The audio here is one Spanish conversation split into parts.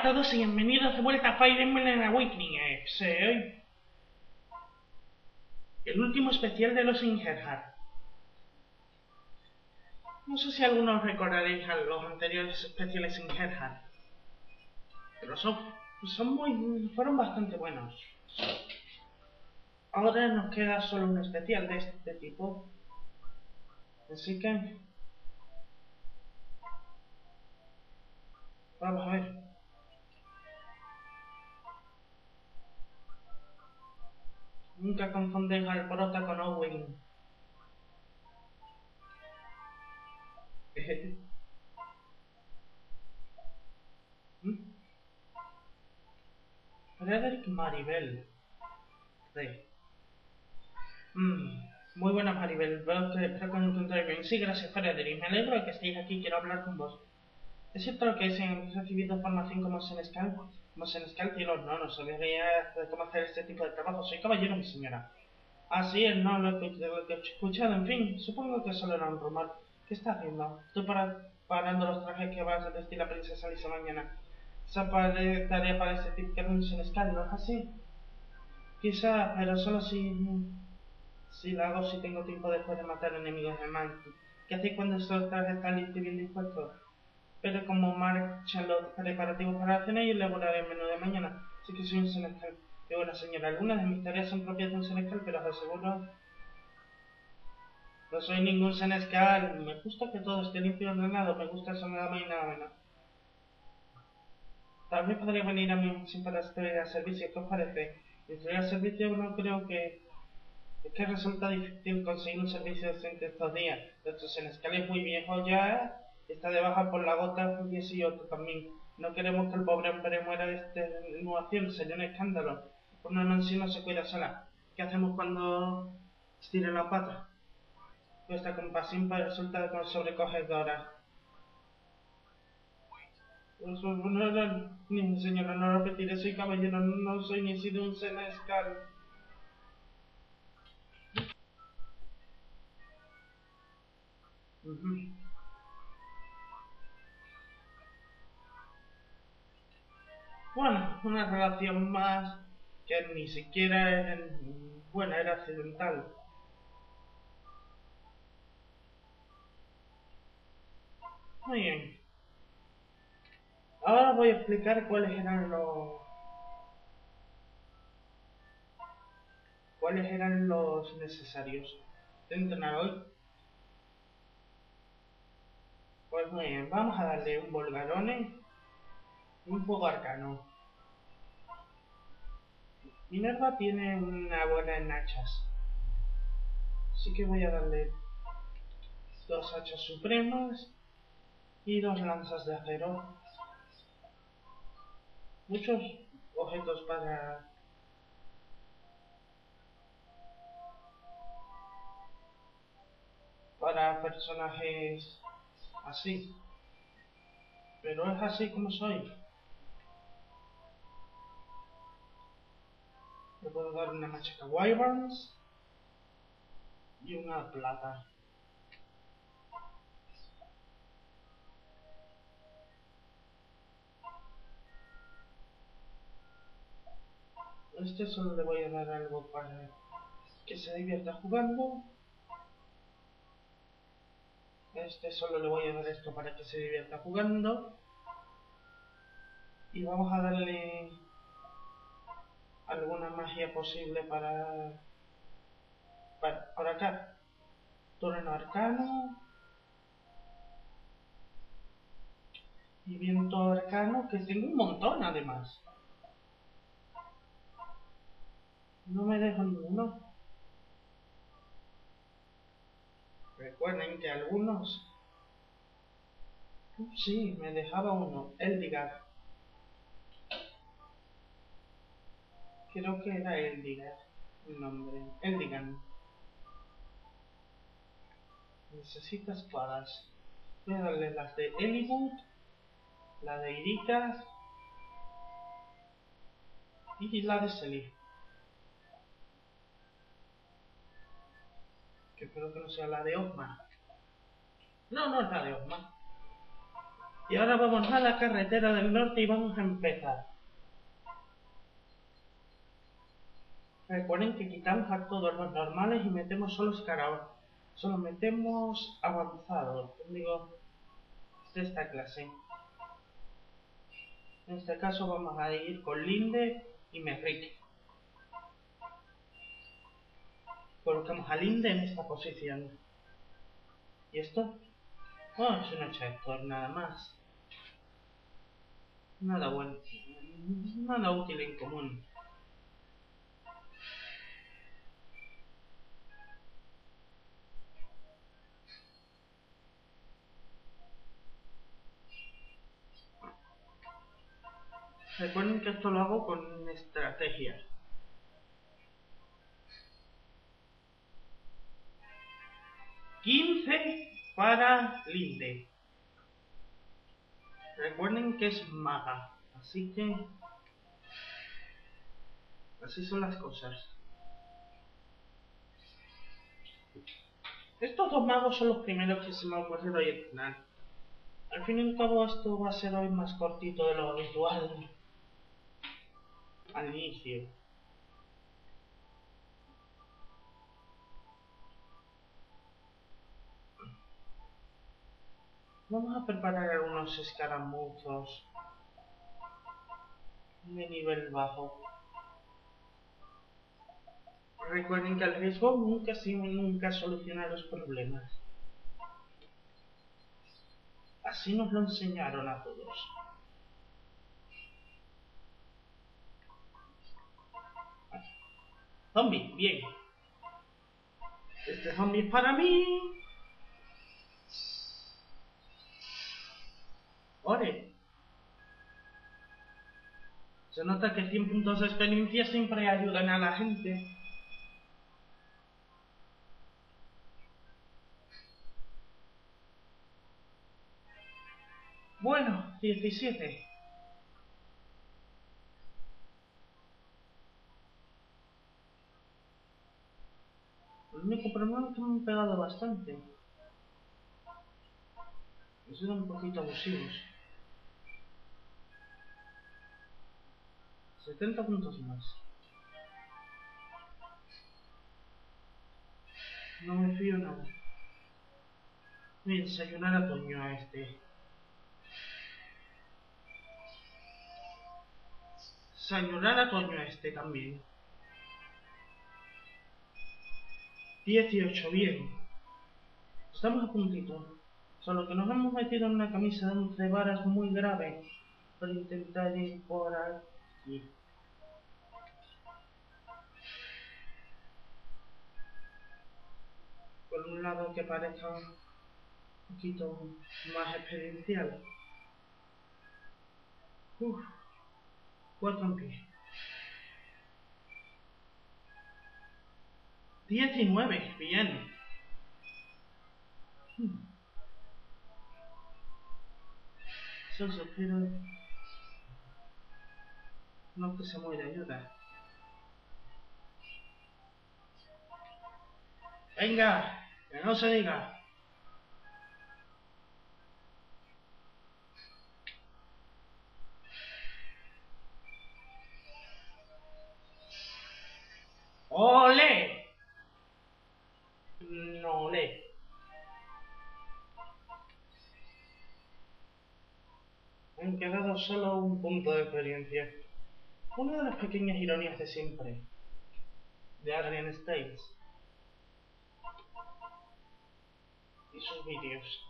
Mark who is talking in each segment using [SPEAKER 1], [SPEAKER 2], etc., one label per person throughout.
[SPEAKER 1] a todos y bienvenidos de vuelta a Fire Emblem Awakening. Eh, soy el último especial de los Ingerhard. No sé si algunos recordaréis a los anteriores especiales Ingerhard, pero son, son muy, fueron bastante buenos. Ahora nos queda solo un especial de este tipo, así que vamos a ver. Nunca confunden al prota con Owen. ¿Mm? Frederick Maribel. Sí. Mm, muy buena Maribel. Veo que espero que encontréis bien. Sí, gracias Frederick. Me alegro de que estéis aquí. Quiero hablar con vos. ¿Es cierto que se han recibido formación como Senescal? Como Senescal, tío, no, no sabía cómo hacer este tipo de trabajo. Soy caballero, mi señora. Así es, no, lo que, he escuchado, en fin, supongo que solo era un rumor. ¿Qué está haciendo? Estoy parando los trajes que vas a vestir la princesa Lisa mañana. Esa tarea para ese tipo que un Senescal, ¿no es así? Quizá, pero solo si... Si la hago si tengo tiempo después de matar enemigos de manto. ¿Qué hacéis cuando esos trajes están listos y bien dispuestos? Pero como marchan los preparativos para la cena y elaboraré el menú de mañana. Así que soy un senescal. Qué buena señora. Algunas de mis tareas son propias de un senescal, pero os aseguro... No soy ningún senescal. Me gusta que todo esté limpio y ordenado. Me gusta eso nada más y nada menos. Tal vez podría venir a mí sin para al servicio. ¿Qué os parece? Estoy al servicio no creo que... Es que resulta difícil conseguir un servicio decente estos días. Nuestro senescal es muy viejo ya está de baja por la gota 18 también. No queremos que el pobre hombre muera de extenuación, sería un escándalo. Una mansión no se cuida sola. ¿Qué hacemos cuando estire la pata? Nuestra compasión resulta sobrecogedora. No, no, no, ni señora, no repetiré, soy caballero, no soy ni sido un senescal. Bueno, una relación más que ni siquiera era, bueno, era accidental. Muy bien. Ahora voy a explicar cuáles eran los... cuáles eran los necesarios de entrenar hoy. Pues muy bien, vamos a darle un Volgarone un fuego arcano. Minerva tiene una buena en hachas. Así que voy a darle dos hachas supremas y dos lanzas de acero. Muchos objetos para para personajes así. Pero es así como soy. Le puedo dar una machaca Wyverns y una plata. Este solo le voy a dar algo para que se divierta jugando. Este solo le voy a dar esto para que se divierta jugando. Y vamos a darle alguna magia posible para, para por acá. Torreno arcano. Y viento arcano, que tengo un montón además. No me dejo ninguno. Recuerden que algunos... Sí, me dejaba uno. Eldigar. Creo que era Eldigar el nombre. Eldigan. Necesita espadas. Voy a darle las de Elibut, la de Irika y la de Selif. Que espero que no sea la de Osman. No, no es la de Osman. Y ahora vamos a la carretera del norte y vamos a empezar. Recuerden que quitamos a todos los normales y metemos solo escarabajo. Solo metemos avanzado, digo, de esta clase. En este caso vamos a ir con Linde y Merrick. Colocamos a Linde en esta posición. ¿Y esto? Oh, es un echador nada más. Nada bueno. Nada útil en común. Recuerden que esto lo hago con estrategia. ¡15 para Linde! Recuerden que es maga, así que... Así son las cosas. Estos dos magos son los primeros que se me ocurrido hoy al final. Al fin y al cabo esto va a ser hoy más cortito de lo habitual al inicio. Vamos a preparar algunos escaramuzos de nivel bajo. Recuerden que el riesgo nunca, nunca soluciona los problemas. Así nos lo enseñaron a todos. Zombie, bien. Este zombie es para mí. Ore. Se nota que 100 puntos de experiencia siempre ayudan a la gente. Bueno, 17. El único problema que me han pegado bastante. Han sido un poquito abusivos. 70 puntos más. No me fío nada. Voy a desayunar a Toño a este. Desayunar a Toño a este también. 18, bien. Estamos a puntito. Solo que nos hemos metido en una camisa de 11 varas muy grave por intentar ir por aquí. Por un lado que parezca un poquito más experiencial. Uf, cuatro en pie. 19, bien. Solo pero no que se muera, ayuda. Venga, que no se diga. ¡Ole! No lee. Han quedado solo un punto de experiencia. Una de las pequeñas ironías de siempre. De Adrian States. Y sus vídeos.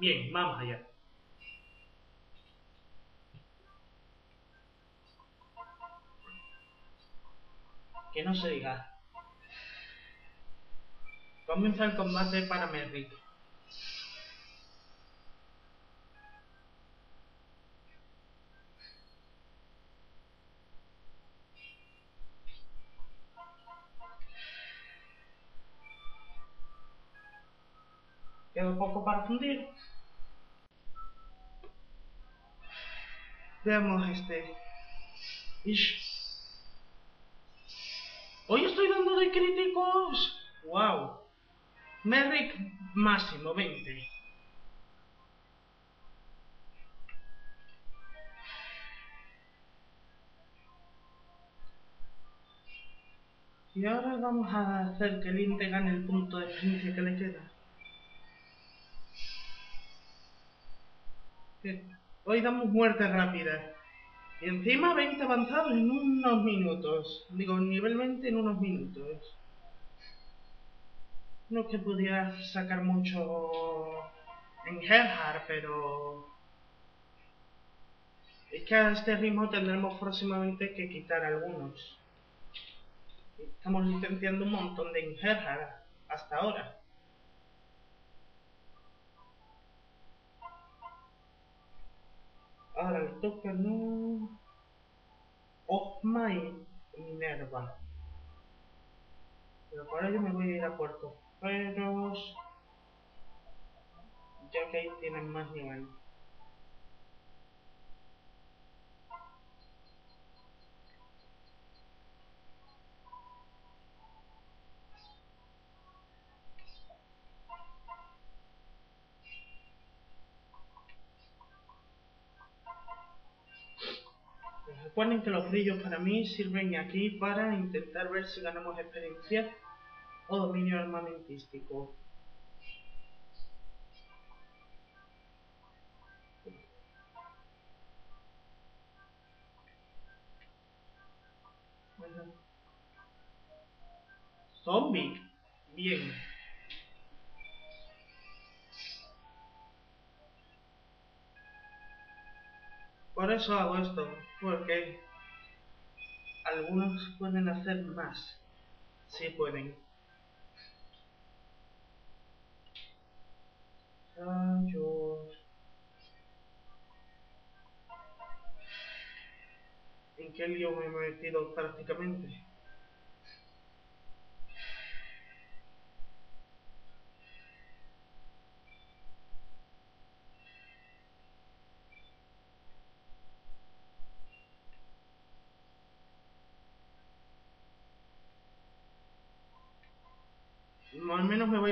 [SPEAKER 1] Bien, vamos allá. Que no se diga. Comienza el combate para Merrick. Queda un poco para fundir. Veamos este. Ish. Doy críticos. Wow. Merrick máximo 20. Y ahora vamos a hacer que el Inte gane el punto de experiencia que le queda. Hoy damos muerte rápida. Y encima 20 avanzados en unos minutos. Digo, nivel 20 en unos minutos. No que pudiera sacar mucho en Gerhard, pero... Es que a este ritmo tendremos próximamente que quitar algunos. Estamos licenciando un montón de Gerhard hasta ahora. Ahora le toca no. Osma y Minerva. Pero ahora yo me voy a ir a Puerto Feros. Ya que ahí tienen más nivel. Recuerden que los brillos para mí sirven aquí para intentar ver si ganamos experiencia o dominio armamentístico. Zombie. Bien. Por eso hago esto porque algunos pueden hacer más. Sí pueden. Rayos. ¿En qué lío me he metido prácticamente?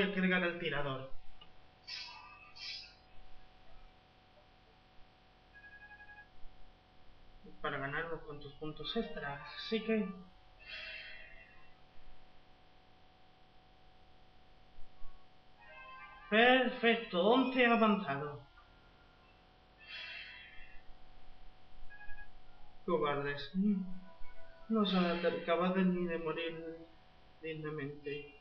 [SPEAKER 1] al menos me voy a cargar al tirador. Para ganar unos cuantos puntos extra. Así que... Perfecto, 11 avanzado. Cobardes. No son capaces ni de morir dignamente.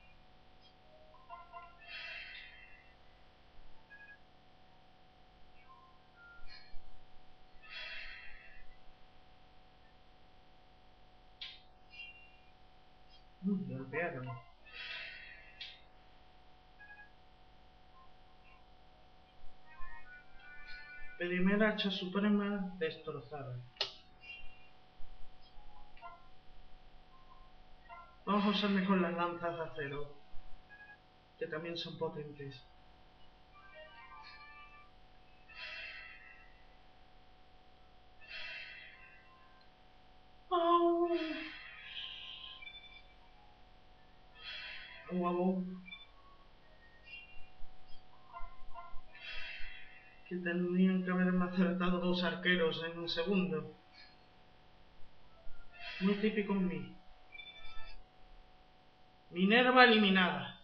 [SPEAKER 1] Golpearon. Primera hacha suprema destrozada. Vamos a usar mejor las lanzas de acero, que también son potentes. Que tendrían que haberme acertado dos arqueros en un segundo. Muy típico en mí. Minerva eliminada.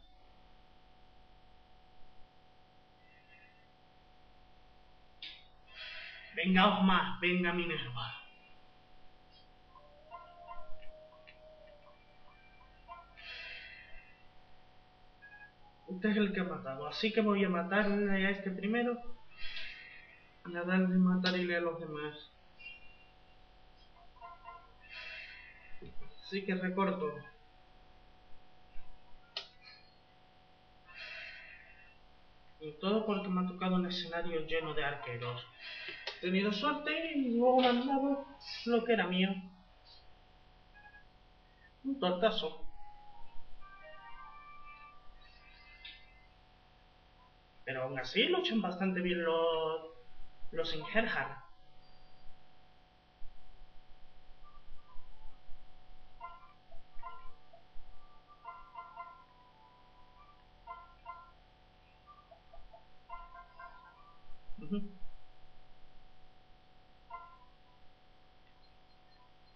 [SPEAKER 1] Venga más, venga Minerva. Usted es el que ha matado, así que voy a matarle a este primero y a darle matarle a los demás. Así que recorto. Y todo porque me ha tocado un escenario lleno de arqueros. He tenido suerte y luego me han dado lo que era mío. Un tortazo. Pero aún así luchan bastante bien los, los Gerhard.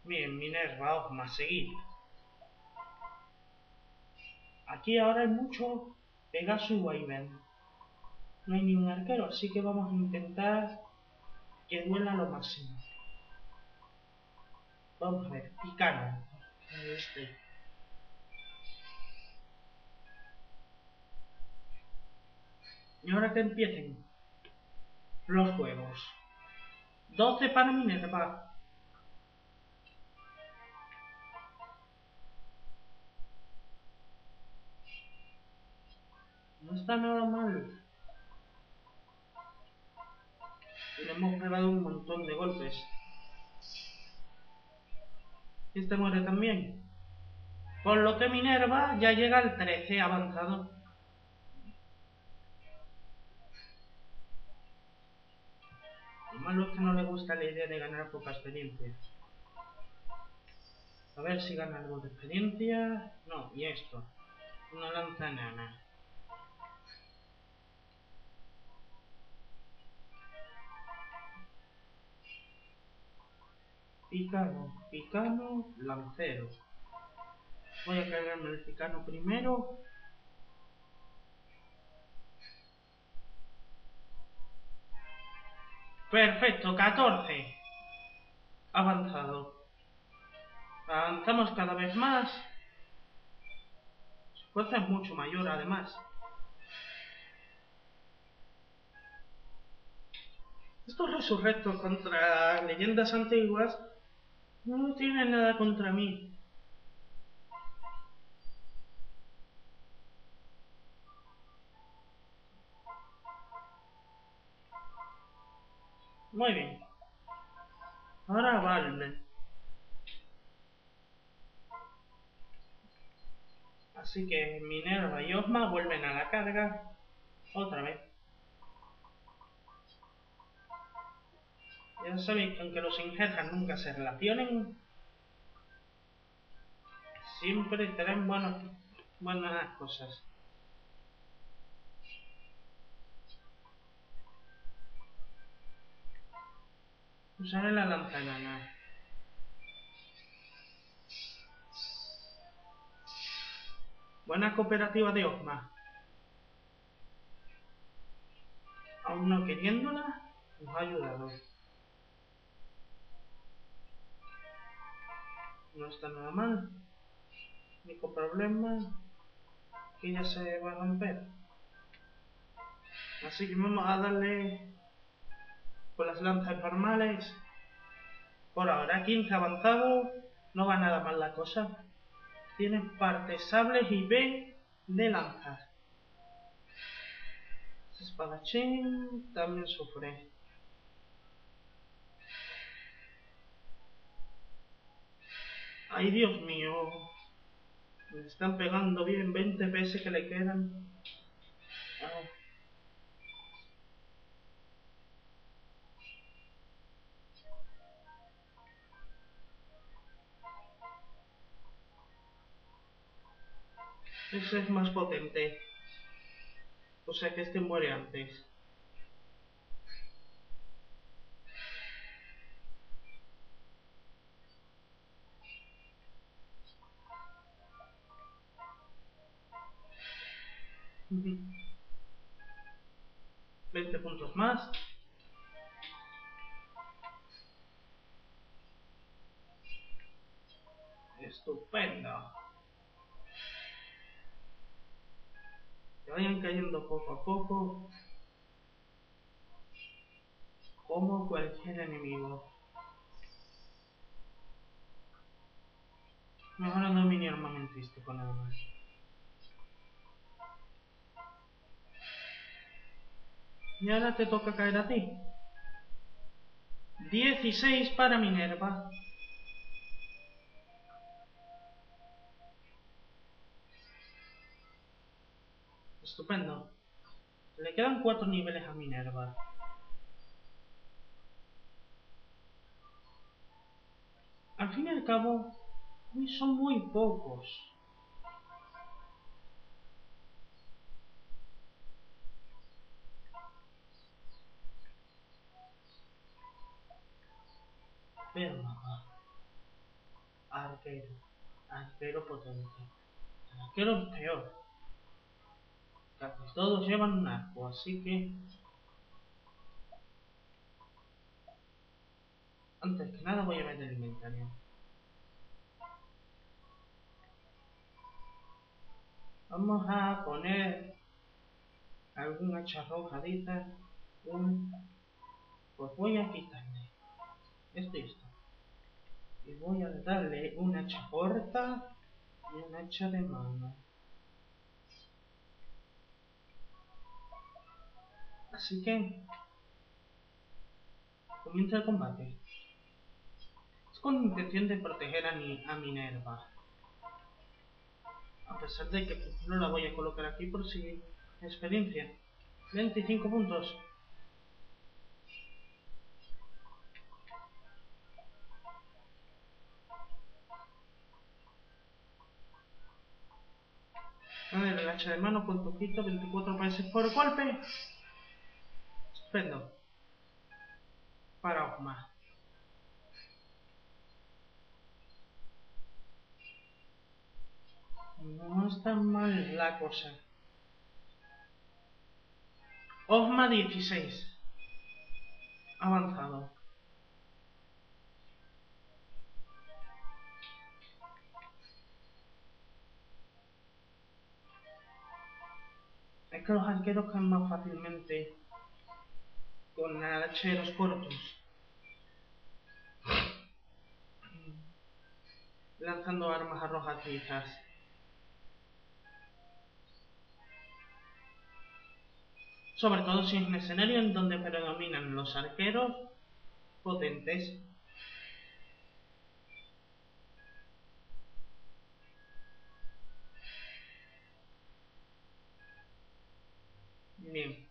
[SPEAKER 1] Bien, Minerva, os más seguir. Aquí ahora hay mucho Pegasus y Wyvern. No hay ni un arquero, así que vamos a intentar que duela lo máximo. Vamos a ver, Picano. Este. Y ahora que empiecen los juegos. 12 para Minerva. No está nada mal. Le hemos pegado un montón de golpes. Este muere también. Por lo que Minerva ya llega al 13 avanzado. Lo malo es que no le gusta la idea de ganar poca experiencia. A ver si gana algo de experiencia. No, y esto. Una lanza nana. Picano, Picano, Lancero. Voy a cargarme el Picano primero. Perfecto, 14. Avanzado. Avanzamos cada vez más. Su fuerza es mucho mayor además. Estos resurrectos contra leyendas antiguas no tienen nada contra mí. Muy bien. Ahora vale. Así que Minerva y Osma vuelven a la carga otra vez. Ya sabéis que aunque los injerjas nunca se relacionen, siempre traen buenos, buenas cosas. Usaré la lanzanana. Buena cooperativa de Osma. Aún no queriéndola, nos ha ayudado. No está nada mal. Único problema que ya se va a romper. Así que vamos a darle con las lanzas normales. Por ahora 15 avanzado, no va nada mal la cosa. Tiene partes sables y B de lanzas. Espadachín también sufre. Ay, Dios mío. Me están pegando bien 20 veces que le quedan. Ese es más potente. O sea que este muere antes. Veinte puntos más. Estupendo. Que vayan cayendo poco a poco. Como cualquier enemigo. Mejorando mi armamentístico nada más. Y ahora te toca caer a ti. 16 para Minerva. Estupendo. Le quedan cuatro niveles a Minerva. Al fin y al cabo, son muy pocos. Arquero. Arquero potente. Arquero peor. Casi todos llevan un arco, así que... Antes que nada voy a ver el inventario. Vamos a poner alguna hacha arrojadiza. Un... Pues voy a quitarle esto y esto. Y voy a darle una hacha corta y una hacha de mano. Así que comienza el combate. Es con intención de proteger a, mi, a Minerva. A pesar de que no la voy a colocar aquí por si experiencia. 25 puntos. A ver, el hacha de mano con poquito, 24 países por golpe. Estupendo. Para Ogma. No está mal la cosa. Osma 16. Avanzado. Es que los arqueros caen más fácilmente con hacheros cortos. Lanzando armas arrojadizas. Sobre todo si es un escenario en donde predominan los arqueros potentes. Bien.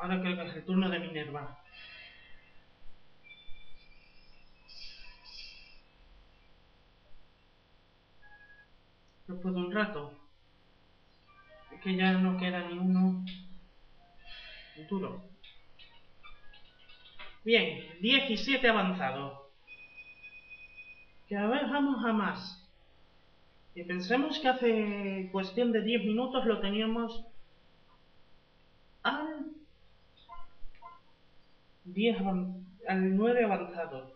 [SPEAKER 1] Ahora creo que es el turno de Minerva. Después de un rato. Es que ya no queda ni uno duro. Bien, 17 avanzado. Que a ver, vamos a más. Y pensemos que hace cuestión de 10 minutos lo teníamos al 10 al 9 avanzado.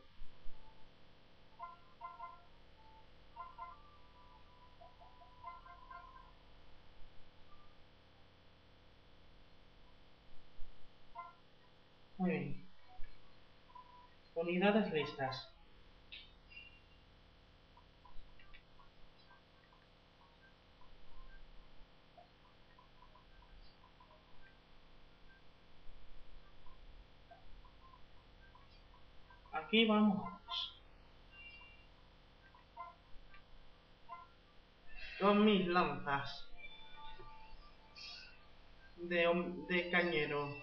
[SPEAKER 1] Bien. Unidades listas. Aquí vamos. Con mis lanzas de, de cañero.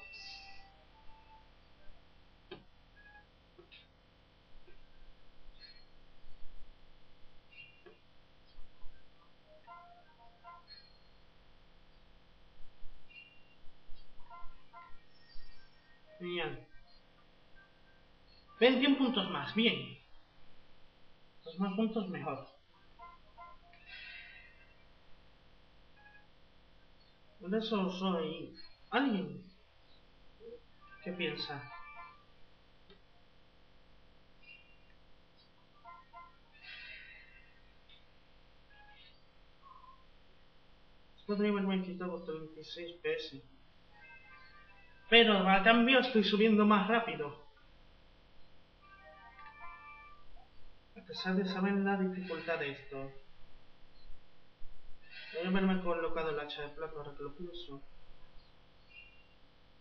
[SPEAKER 1] 21 puntos más, bien. Los más puntos mejor. Por eso soy alguien ¿Qué piensa. Podría haberme quitado 36 PS. Pero a cambio estoy subiendo más rápido. A pesar de saber la dificultad de esto. A haberme colocado el hacha de plata ahora que lo pienso.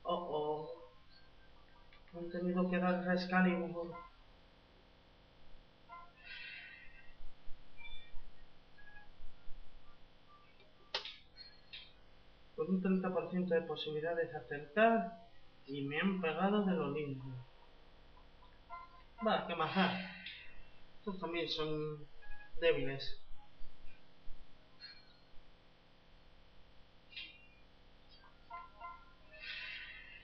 [SPEAKER 1] Oh oh. Han tenido que dar Excalibur. Con un 30% de posibilidades de acertar y me han pegado de lo lindo. Va, ¿qué más? Estos también son débiles.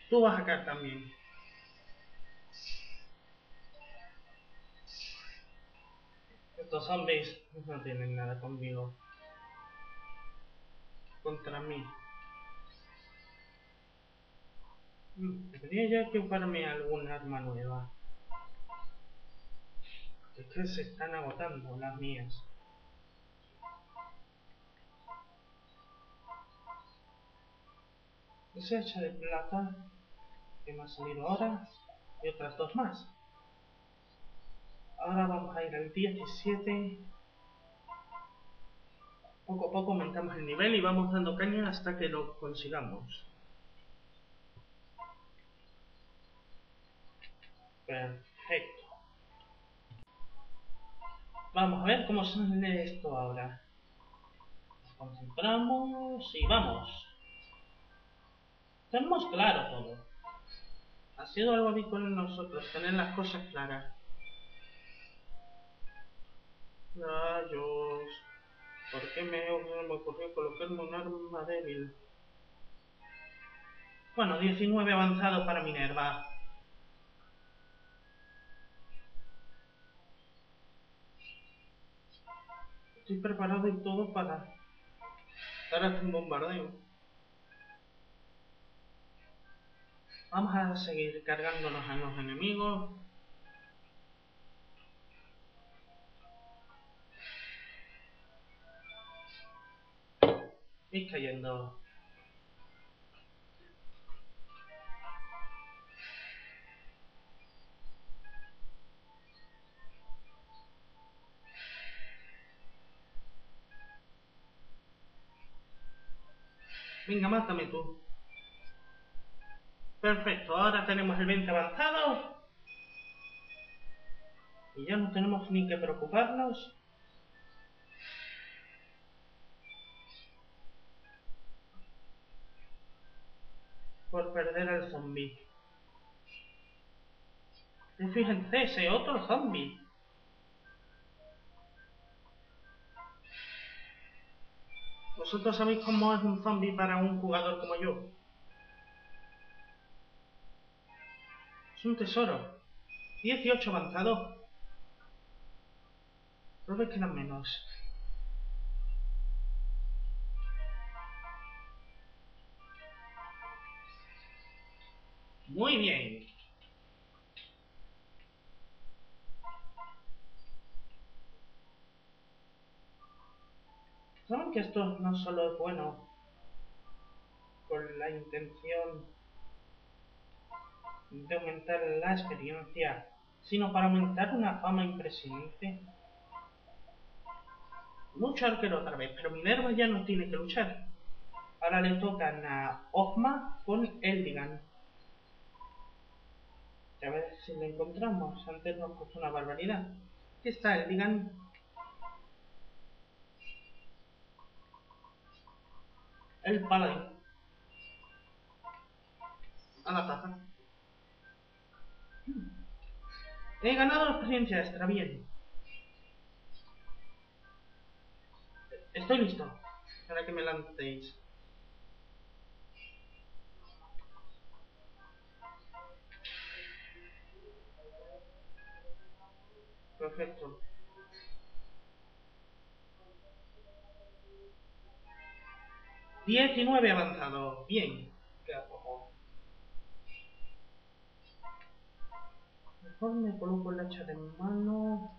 [SPEAKER 1] Tú vas a caer también. Estos zombies no tienen nada conmigo. Contra mí. Mm, Debería yo equiparme alguna arma nueva. Es que se están agotando las mías. Ese hacha de plata que me ha salido ahora y otras dos más. Ahora vamos a ir al 17. Poco a poco aumentamos el nivel y vamos dando caña hasta que lo consigamos. Perfecto. Vamos a ver cómo sale esto ahora. Nos concentramos y vamos. Tenemos claro todo. Ha sido algo habitual en nosotros, tener las cosas claras. Rayos. ¿Por qué me, me ocurrió colocarme un arma débil? Bueno, 19 avanzado para Minerva. Estoy preparado y todo para estar haciendo un bombardeo. Vamos a seguir cargándonos a los enemigos. Y cayendo. Venga, mátame tú. Perfecto, ahora tenemos el 20 avanzado. Y ya no tenemos ni que preocuparnos. Por perder al zombie. Y fíjense, ese otro zombie. ¿Vosotros sabéis cómo es un zombie para un jugador como yo? Es un tesoro. 18 avanzado. No me quedan menos. Muy bien. ¿Saben que esto no solo es bueno con la intención de aumentar la experiencia, sino para aumentar una fama impresionante. Lucha arquero otra vez, pero Minerva ya no tiene que luchar. Ahora le tocan a Ogma con Eldigan. A ver si lo encontramos. Antes nos costó una barbaridad. Aquí está Eldigan. El paladín. A la taza. He ganado la experiencia extra, bien. Estoy listo para que me lancéis. Perfecto. Diecinueve avanzado. Bien. me coloco el hacha de mano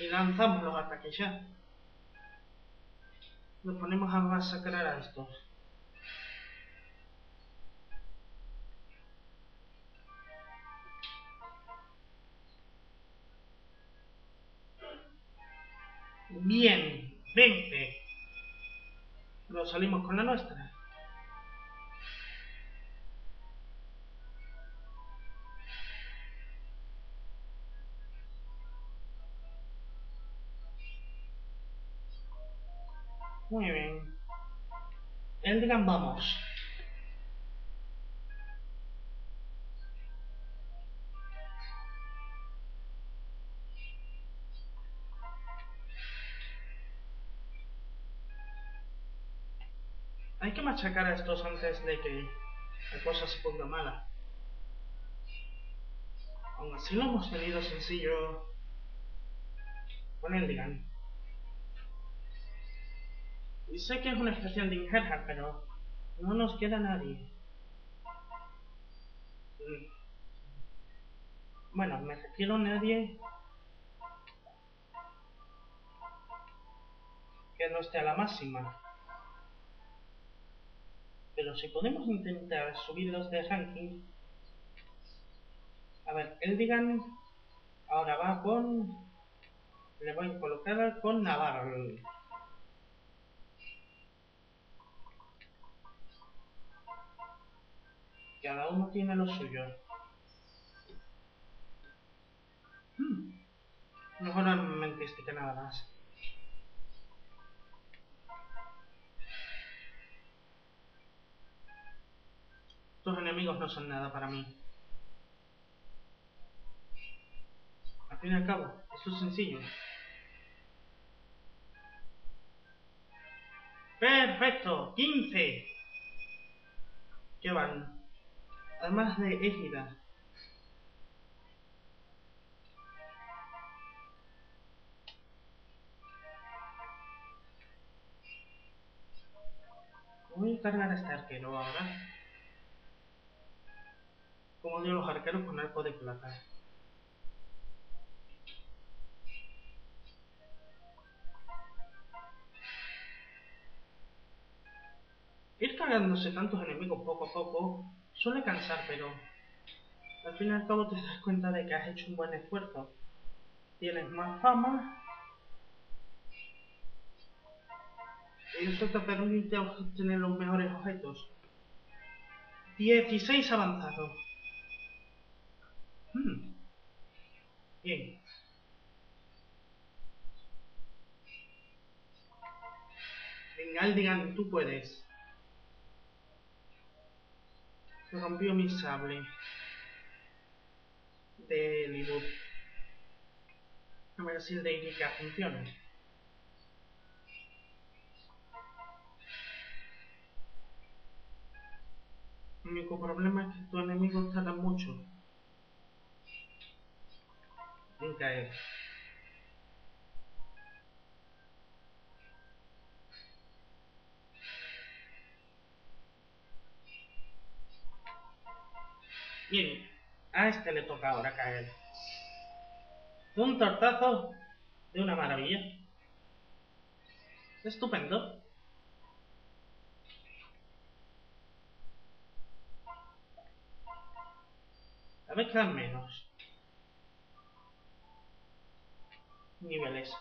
[SPEAKER 1] y lanzamos los ataques ya. Nos ponemos a masacrar a estos. Bien, 20. Lo salimos con la nuestra. Muy bien. Eldigan, vamos. Machacar a estos antes de que la cosa se ponga mala. Aún así lo hemos tenido sencillo con Eldigan. Y sé que es una especial de Inherjar, pero no nos queda nadie. Mm. Bueno, me refiero a nadie que no esté a la máxima. Pero si podemos intentar subirlos de ranking... A ver, Eldigan ahora va con... Le voy a colocar con Navarro. Cada uno tiene lo suyo. Hmm. Mejor armamentística nada más. Tus enemigos no son nada para mí. Al fin y al cabo, eso es sencillo. Perfecto, 15. ¿Qué van? Además de égida. Voy a cargar a este arquero ahora como de los arqueros con arco de plata. Ir cargándose tantos enemigos poco a poco suele cansar, pero al fin y al cabo te das cuenta de que has hecho un buen esfuerzo. Tienes más fama y eso te permite obtener los mejores objetos. 16 avanzados. Hmm. Bien. Venga, Aldigan, tú puedes. Rompió mi sable. De Libut. Ver si el de Inika funciona. El único problema es que tu enemigo tarda mucho caer. Bien, a este le toca ahora caer. Un tortazo de una maravilla. Estupendo. A ver, quedan menos. Niveles.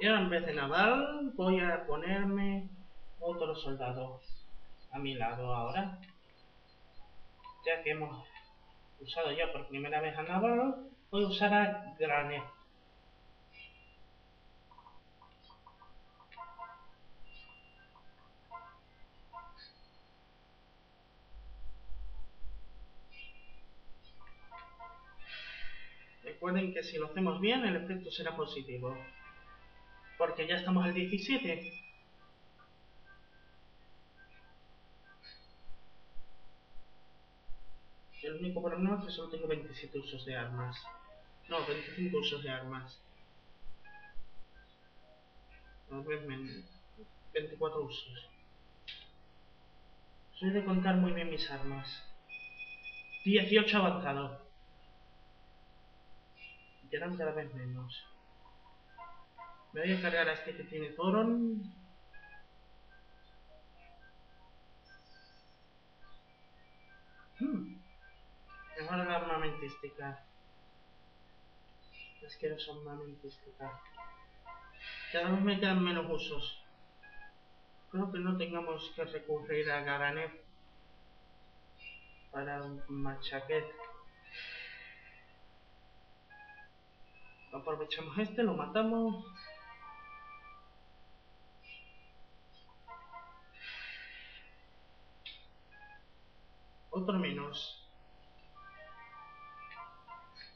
[SPEAKER 1] Y en vez de naval voy a ponerme otro soldado a mi lado ahora. Ya que hemos usado ya por primera vez a naval, voy a usar a Granet. Recuerden que si lo hacemos bien, el efecto será positivo. Porque ya estamos al 17. El único problema es que solo tengo 27 usos de armas. No, 25 usos de armas. 24 usos. Soy contar muy bien mis armas. 18 avanzado quedan cada vez menos. Me voy a cargar a este que tiene Thoron. Hmm. Mejor la armamentística. Es que son armamentística. Cada vez me quedan menos usos. Creo que no tengamos que recurrir a Garanet para un machaquet. Aprovechamos este, lo matamos. Otro menos.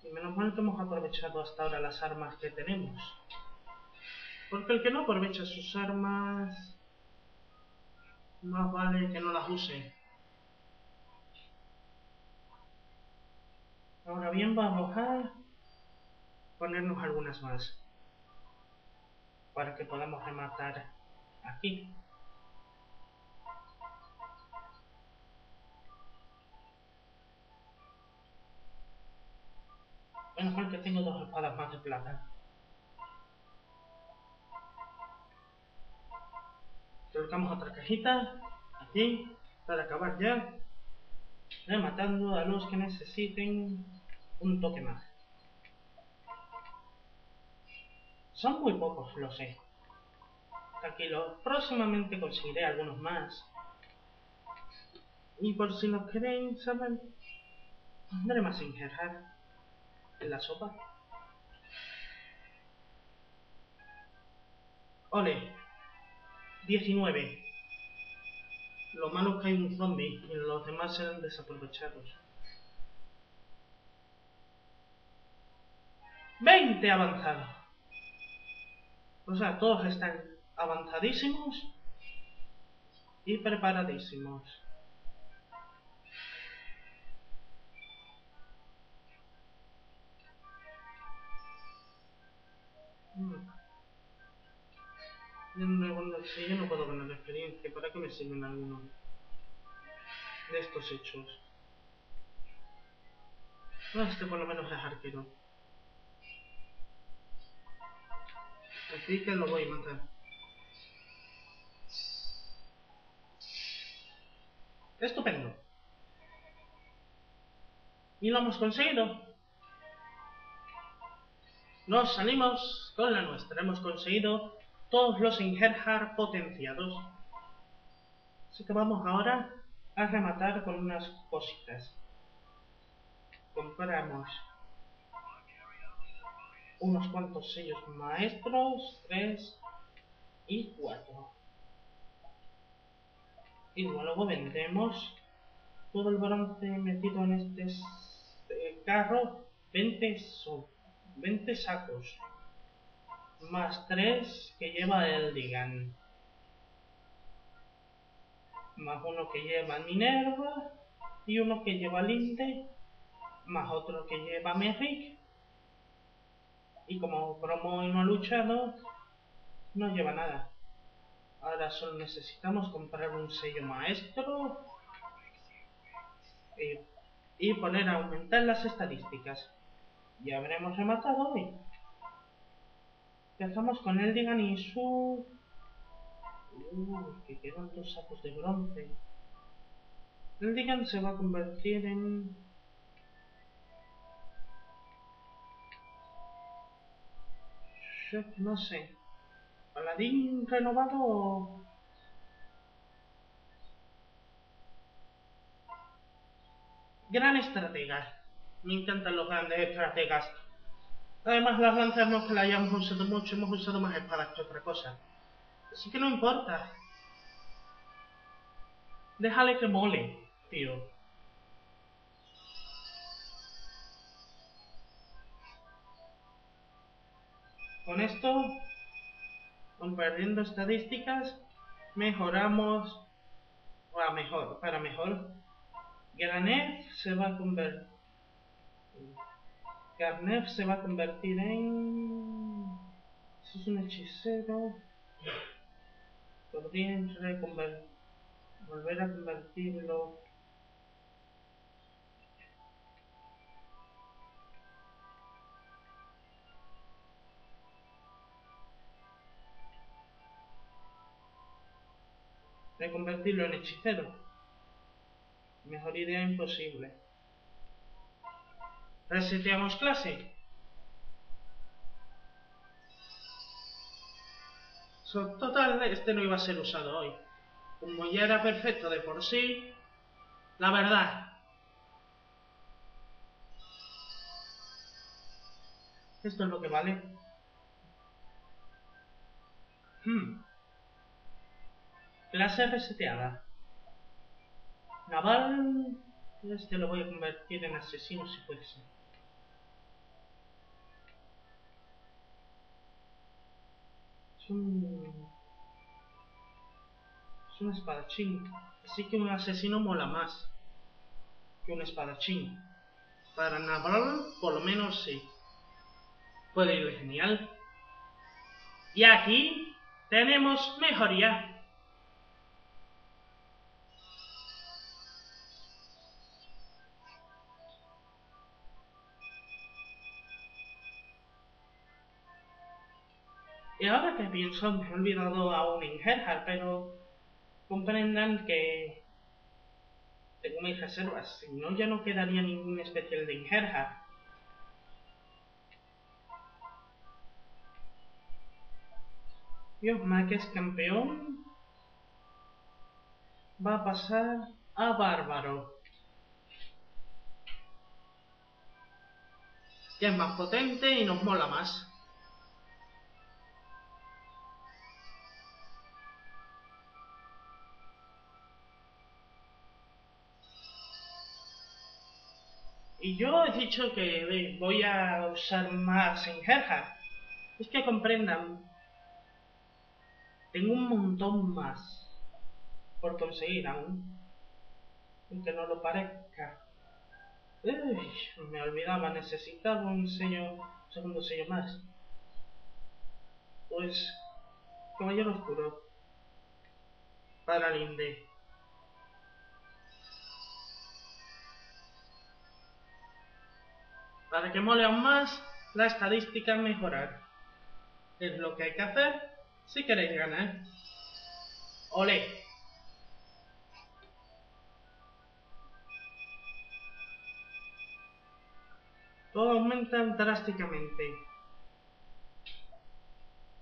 [SPEAKER 1] Y menos mal que hemos aprovechado hasta ahora las armas que tenemos. Porque el que no aprovecha sus armas... Más vale que no las use. Ahora bien, vamos a ponernos algunas más. Para que podamos rematar aquí. Menos mal que tengo dos espadas más de plata. Colocamos otra cajita aquí para acabar ya rematando a los que necesiten un toque más. Son muy pocos, lo sé. Tranquilo, próximamente conseguiré algunos más. Y por si no queréis saber, pondré más en en la sopa. Ole, 19. Lo malo es que hay un zombie y los demás serán desaprovechados. 20 avanzado. O sea, todos están avanzadísimos y preparadísimos. No, si yo no puedo ganar experiencia, ¿para qué me sirven algunos de estos hechos? Este por lo menos es arquero. Así que lo voy a matar. Estupendo. Y lo hemos conseguido. Nos salimos con la nuestra. Hemos conseguido todos los Ingerhard potenciados. Así que vamos ahora a rematar con unas cositas. Compramos unos cuantos sellos maestros, 3 y 4. Y luego vendemos todo el bronce metido en este, este carro, 20, 20 sacos más 3 que lleva el Digan. Más uno que lleva Minerva y uno que lleva Linde, más otro que lleva Merrick. Y como Bromo no ha luchado, no lleva nada. Ahora solo necesitamos comprar un sello maestro y, y poner a aumentar las estadísticas. Ya habremos rematado hoy. Empezamos con el Digan y su... que quedan dos sacos de bronce. El Digan se va a convertir en... No sé. ¿Paladín renovado o...? Gran estratega. Me encantan los grandes estrategas. Además, las lanzas no es que las hayamos usado mucho, hemos usado más espadas que otra cosa. Así que no importa. Déjale que mole, tío. Con esto, con perdiendo estadísticas, mejoramos para mejor. Granet se va a convertir Garnef se va a convertir en... Eso es un hechicero. Podría volver a convertirlo... Reconvertirlo en hechicero. Mejor idea imposible. Reseteamos clase. total, este no iba a ser usado hoy. Como ya era perfecto de por sí, la verdad. Esto es lo que vale. Hmm. Clase reseteada. Naval... Este lo voy a convertir en asesino si puede ser. Es un... Es un espadachín. Así que un asesino mola más que un espadachín. Para Navarro, por lo menos sí. Puede irle genial. Y aquí tenemos mejoría. Y ahora que pienso, me he olvidado aún en Gerhard, pero comprendan que tengo mis reservas. Si no, ya no quedaría ningún especial de Gerhard. Dios, que es campeón. Va a pasar a Bárbaro. Ya es más potente y nos mola más. Y yo he dicho que voy a usar más en Gerhard. Es que comprendan, tengo un montón más por conseguir aún, aunque no lo parezca. Uy, me olvidaba, necesitaba un sello, un segundo sello más. Pues, caballero oscuro, para Linde. Para que mole aún más, la estadística mejorar. Es lo que hay que hacer si queréis ganar. ¡Ole! Todo aumenta drásticamente.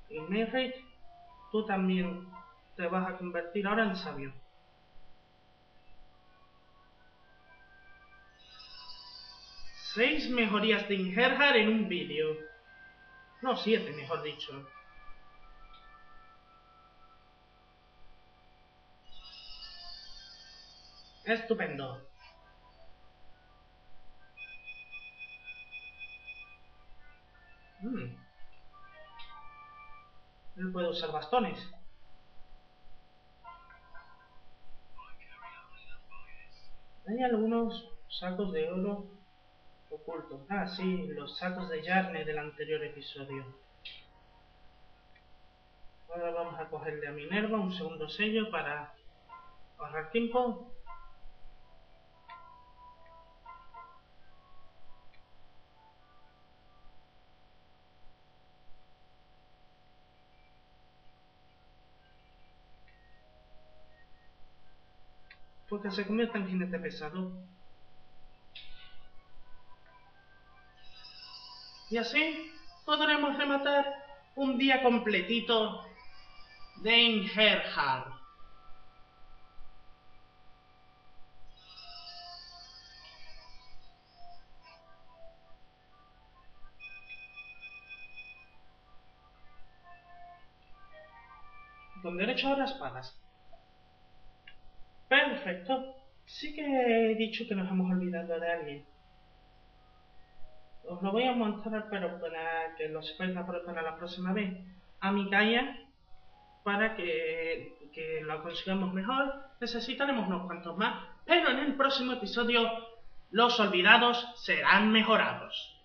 [SPEAKER 1] Y Merrick, tú también te vas a convertir ahora en sabio. Seis mejorías de Ingerhard en un vídeo. No, siete, mejor dicho. Estupendo. Hmm. Él puede usar bastones. Hay algunos sacos de oro oculto. Ah, sí, los sacos de Yarne del anterior episodio. Ahora vamos a cogerle a Minerva un segundo sello para ahorrar tiempo. Porque se convierta en jinete pesado. Y así podremos rematar un día completito de Ingerhard. Con derecho las espadas. Perfecto. Sí que he dicho que nos hemos olvidado de alguien. Os lo voy a mostrar, pero para que lo sepáis para la próxima vez. A mi calle, para que, que lo consigamos mejor, necesitaremos unos cuantos más. Pero en el próximo episodio, los olvidados serán mejorados.